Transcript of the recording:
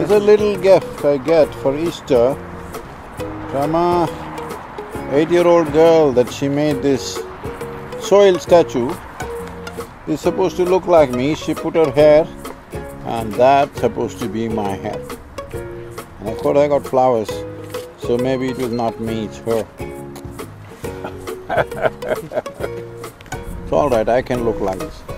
It's a little gift I get for Easter from a eight-year-old girl that she made this soil statue. It's supposed to look like me, she put her hair and that's supposed to be my hair. And of course I got flowers, so maybe it was not me, it's her. it's all right, I can look like this.